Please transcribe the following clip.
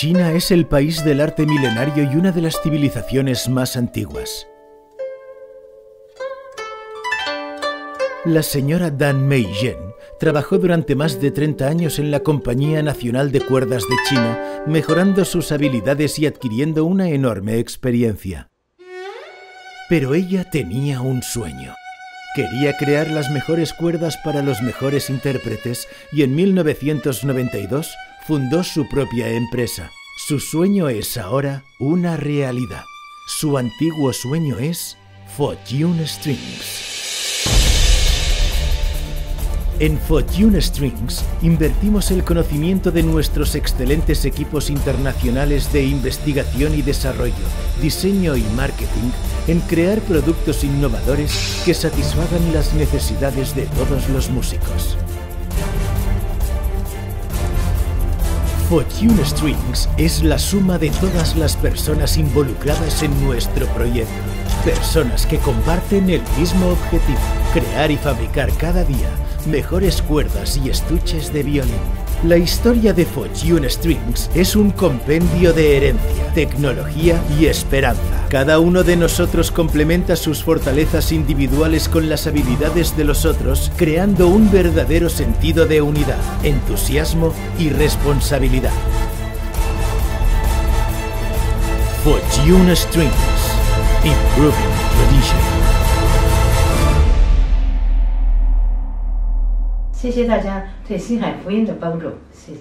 China es el país del arte milenario y una de las civilizaciones más antiguas. La señora Dan Mei-yen trabajó durante más de 30 años en la Compañía Nacional de Cuerdas de China, mejorando sus habilidades y adquiriendo una enorme experiencia. Pero ella tenía un sueño. Quería crear las mejores cuerdas para los mejores intérpretes y en 1992 fundó su propia empresa. Su sueño es ahora una realidad. Su antiguo sueño es Fortune Strings. En Fortune Strings invertimos el conocimiento de nuestros excelentes equipos internacionales de investigación y desarrollo, diseño y marketing en crear productos innovadores que satisfagan las necesidades de todos los músicos. Fortune Strings es la suma de todas las personas involucradas en nuestro proyecto. Personas que comparten el mismo objetivo, crear y fabricar cada día mejores cuerdas y estuches de violín. La historia de Fortune Strings es un compendio de herencia, tecnología y esperanza. Cada uno de nosotros complementa sus fortalezas individuales con las habilidades de los otros, creando un verdadero sentido de unidad, entusiasmo y responsabilidad. Fortune Strings, improving tradition. 谢谢大家对星海福音的帮助，谢谢。